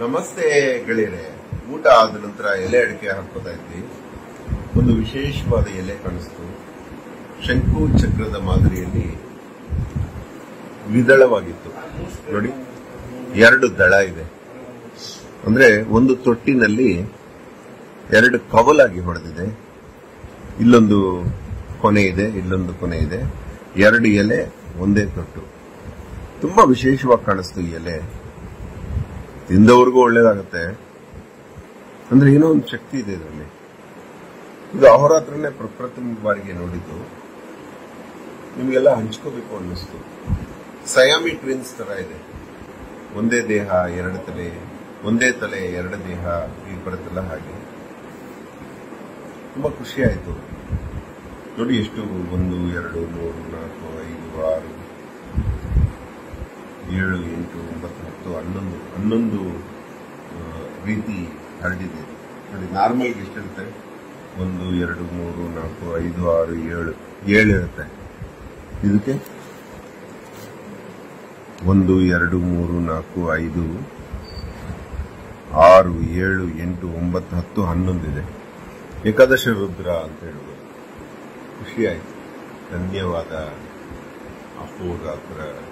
ನಮಸ್ತೆ ಗೆಳೆಯರೆ, ಊಟ ಆದ ನಂತರ ಎಲೆ ಅಡಿಕೆ ಹಾಕೋತಾ ಇದ್ವಿ. ಒಂದು ವಿಶೇಷವಾದ ಎಲೆ ಕಾಣಿಸ್ತು. ಶಂಕು ಚಕ್ರದ ಮಾದರಿಯಲ್ಲಿ ವಿದಳವಾಗಿತ್ತು. ನೋಡಿ, ಎರಡು ದಳ ಇದೆ. ಅಂದ್ರೆ ಒಂದು ತೊಟ್ಟಿನಲ್ಲಿ ಎರಡು ಕವಲಾಗಿ ಹೊಡೆದಿದೆ. ಇಲ್ಲೊಂದು ಕೊನೆ ಇದೆ, ಇಲ್ಲೊಂದು ಕೊನೆ ಇದೆ. ಎರಡು ಎಲೆ, ಒಂದೇ ತೊಟ್ಟು. ತುಂಬಾ ವಿಶೇಷವಾಗಿ ಕಾಣಿಸ್ತು ಈ ಎಲೆ. ತಿಂದವ್ರಿಗೂ ಒಳ್ಳೇದಾಗತ್ತೆ. ಅಂದ್ರೆ ಏನೋ ಒಂದು ಶಕ್ತಿ ಇದೆ ಇದರಲ್ಲಿ. ಇದು ಅಹೋರಾತ್ರನೇ ಪ್ರಪ್ರಥಮ ಬಾರಿಗೆ ನೋಡಿದ್ದು, ನಿಮಗೆಲ್ಲ ಹಂಚ್ಕೋಬೇಕು ಅನ್ನಿಸ್ತು. ಸಯಾಮಿ ಟ್ವಿನ್ಸ್ ತರ ಇದೆ. ಒಂದೇ ದೇಹ, ಎರಡು ತಲೆ, ಒಂದೇ ತಲೆ, ಎರಡು ದೇಹ ಈ ಬರುತ್ತಲ್ಲ ಹಾಗೆ. ತುಂಬಾ ಖುಷಿ ಆಯ್ತು. ನೋಡಿ ಎಷ್ಟು, ಒಂದು, ಎರಡು, ಮೂರು, ನಾಲ್ಕು ಏಳು ಎಂಟು, ಒಂಬತ್ತು, ಹತ್ತು, ಹನ್ನೊಂದು ಹನ್ನೊಂದು ರೀತಿ ಹರಡಿದೆ ನೋಡಿ, ನಾರ್ಮಲ್ ಎಷ್ಟಿರುತ್ತೆ ಒಂದು, ಎರಡು, ಮೂರು, ನಾಲ್ಕು, ಐದು, ಆರು, ಏಳು ಏಳು ಇರುತ್ತೆ. ಇದಕ್ಕೆ? ಒಂದು, ಎರಡು, ಮೂರು, ನಾಲ್ಕು, ಐದು, ಆರು, ಏಳು, ಎಂಟು, ಒಂಬತ್ತು, ಹತ್ತು, ಹನ್ನೊಂದು ಇದೆ. ಏಕಾದಶ ರುದ್ರ ಅಂತ ಹೇಳ್ಬೋದು. ಖುಷಿ ಆಯ್ತು. ಧನ್ಯವಾದ. ಅಪೋರಾತ್ರ